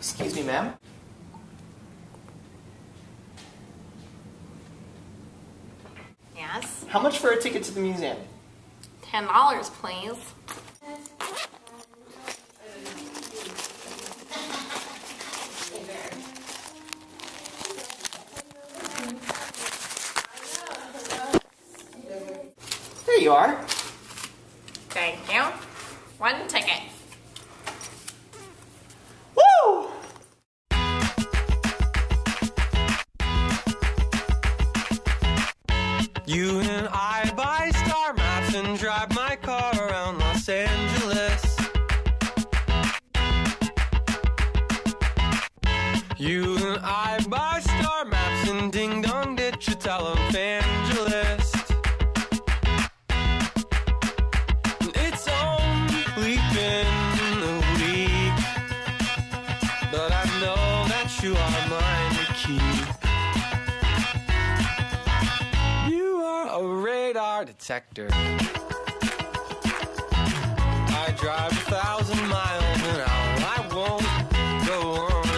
Excuse me, ma'am. Yes. How much for a ticket to the museum? Ten dollars, please. There you are. You and I buy star maps and ding dong ditch a televangelist. It's only been a week, but I know that you are mine to keep. You are a radar detector. I drive a thousand miles an hour. I won't go on on.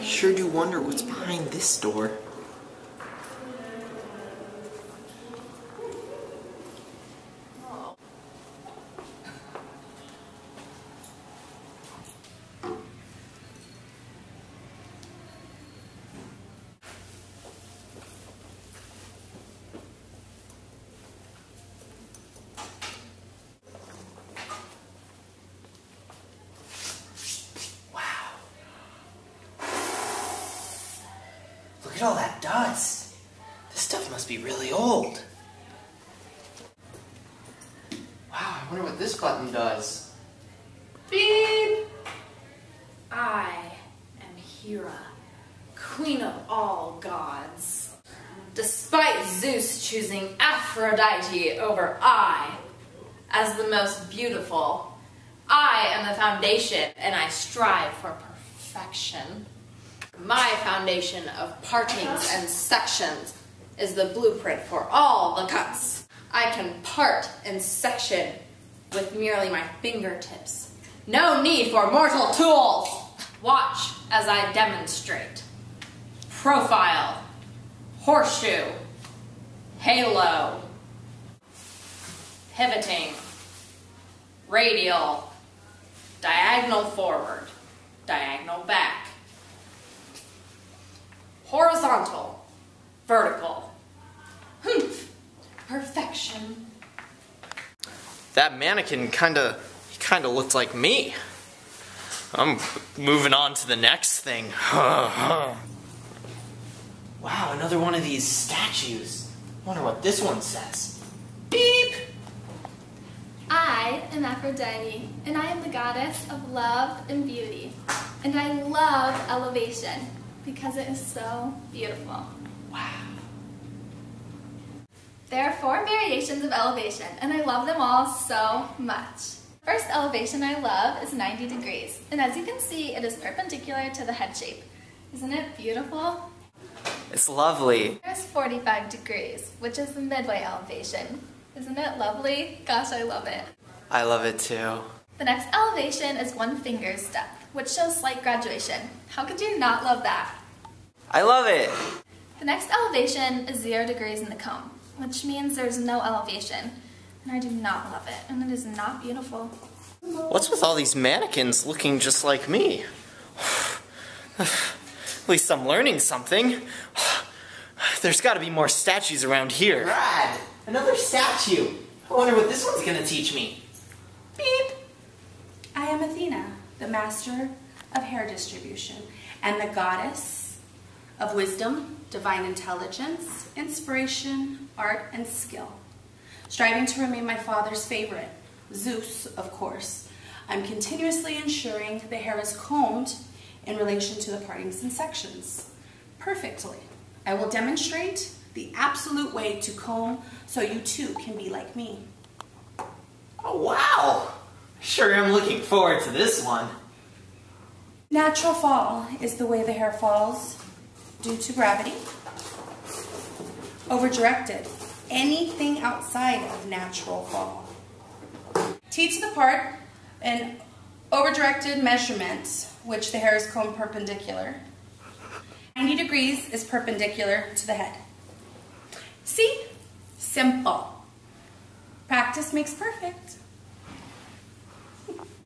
I sure do wonder what's behind this door. Look at all that dust. This stuff must be really old. Wow, I wonder what this button does. Beep! I am Hera, queen of all gods. Despite Zeus choosing Aphrodite over I as the most beautiful, I am the foundation and I strive for perfection. My foundation of partings and sections is the blueprint for all the cuts. I can part and section with merely my fingertips. No need for mortal tools. Watch as I demonstrate. Profile, horseshoe, halo, pivoting, radial, diagonal forward, diagonal back, horizontal, vertical. Humph, perfection. That mannequin kinda, he kinda looked like me. I'm moving on to the next thing. wow, another one of these statues. Wonder what this one says. Beep! I am Aphrodite, and I am the goddess of love and beauty. And I love elevation because it is so beautiful. Wow. There are four variations of elevation, and I love them all so much. First elevation I love is 90 degrees, and as you can see, it is perpendicular to the head shape. Isn't it beautiful? It's lovely. There's 45 degrees, which is the midway elevation. Isn't it lovely? Gosh, I love it. I love it too. The next elevation is one finger step, which shows slight graduation. How could you not love that? I love it. The next elevation is zero degrees in the cone, which means there's no elevation. And I do not love it, and it is not beautiful. What's with all these mannequins looking just like me? At least I'm learning something. There's got to be more statues around here. Rad! Another statue. I wonder what this one's gonna teach me. Beep! I am Athena, the master of hair distribution and the goddess of wisdom, divine intelligence, inspiration, art, and skill. Striving to remain my father's favorite, Zeus, of course, I'm continuously ensuring the hair is combed in relation to the partings and sections perfectly. I will demonstrate the absolute way to comb so you too can be like me. Oh, wow! Sure I'm looking forward to this one. Natural fall is the way the hair falls due to gravity. Over directed, anything outside of natural fall. T to the part, an over directed measurement, which the hair is combed perpendicular. 90 degrees is perpendicular to the head. See? Simple. Practice makes perfect.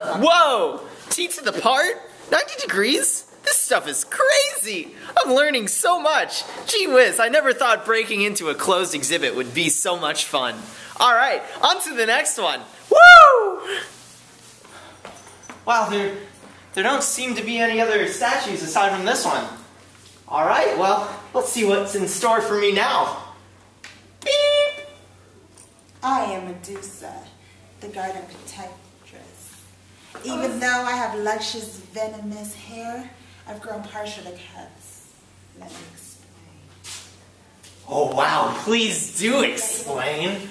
Whoa! T to the part? 90 degrees? This stuff is crazy! I'm learning so much! Gee whiz, I never thought breaking into a closed exhibit would be so much fun. Alright, on to the next one. Woo! Wow, there, there don't seem to be any other statues aside from this one. Alright, well, let's see what's in store for me now. Beep! I am Medusa, the garden protectress. Even oh. though I have luscious, venomous hair, I've grown partial to cuts. Let me explain. Oh wow, please do explain.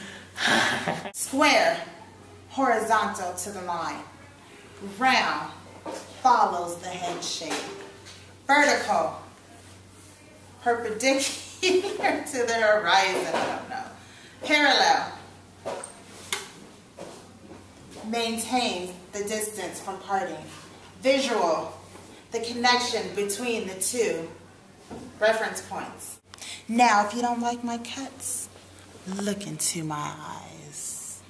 Square, horizontal to the line. Round, follows the head shape. Vertical, perpendicular to the horizon, I don't know. Parallel, maintains the distance from parting. Visual, the connection between the two reference points. Now, if you don't like my cuts, look into my eyes.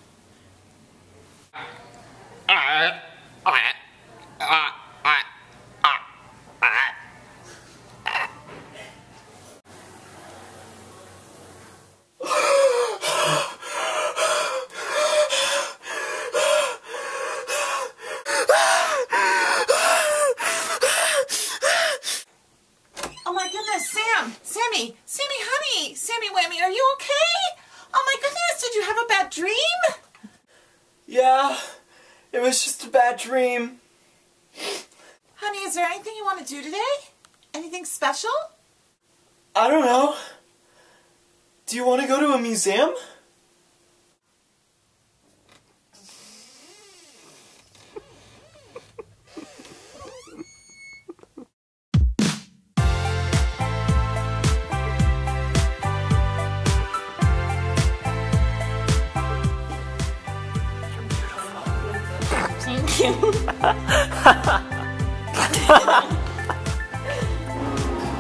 Oh my goodness, Sam, Sammy, Sammy, honey, Sammy Whammy, are you okay? Oh my goodness, did you have a bad dream? Yeah, it was just a bad dream. Honey, is there anything you want to do today? Anything special? I don't know. Do you want to go to a museum? Thank you.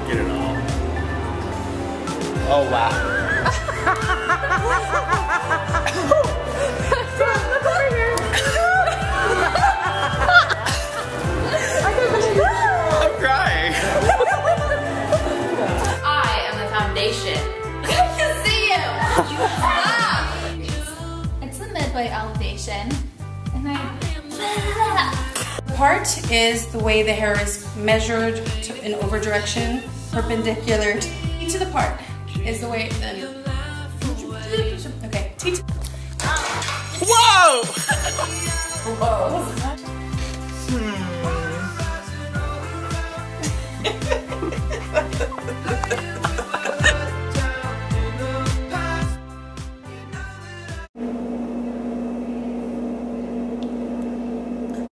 Get it all. Oh wow. I'm crying. I am the foundation. I can see you! Stop! It's the midway elevation, and I. Part is the way the hair is measured in over direction, perpendicular to the part is the way then. Okay. Whoa! Whoa. Hmm.